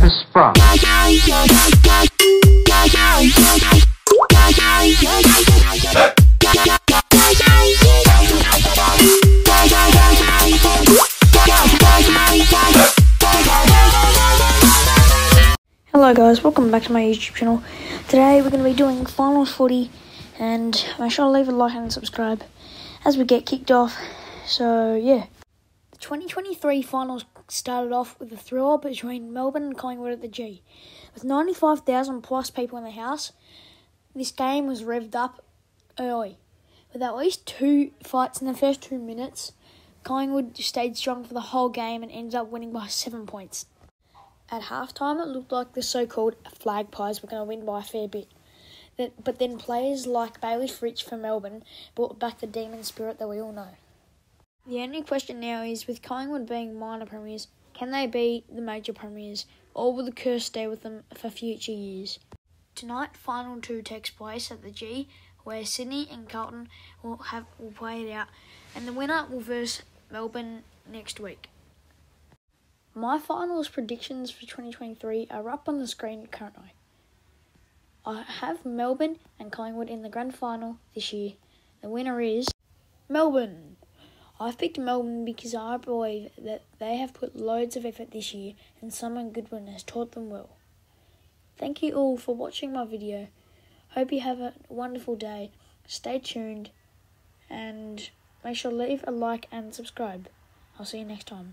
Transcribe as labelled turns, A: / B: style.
A: Marcus Sprung.
B: Hello guys, welcome back to my YouTube channel. Today we're going to be doing finals footy and make sure to leave a like and subscribe as we get kicked off. So yeah. The 2023 finals started off with a thriller between Melbourne and Collingwood at the G. With 95,000 plus people in the house, this game was revved up early. With at least two fights in the first two minutes, Collingwood stayed strong for the whole game and ended up winning by seven points. At halftime, it looked like the so called flag pies were going to win by a fair bit. But then players like Bayley Fritsch for Melbourne brought back the demon spirit that we all know. The only question now is with Collingwood being minor premiers, can they be the major premiers, or will the curse stay with them for future years? Tonight, final two takes place at the G, where Sydney and Carlton will have will play it out, and the winner will verse Melbourne next week. My finals predictions for 2023 are up on the screen currently. I have Melbourne and Collingwood in the grand final this year. The winner is Melbourne. I've picked Melbourne because I believe that they have put loads of effort this year and Simon Goodwin has taught them well. Thank you all for watching my video. Hope you have a wonderful day. Stay tuned and make sure to leave a like and subscribe. I'll see you next time.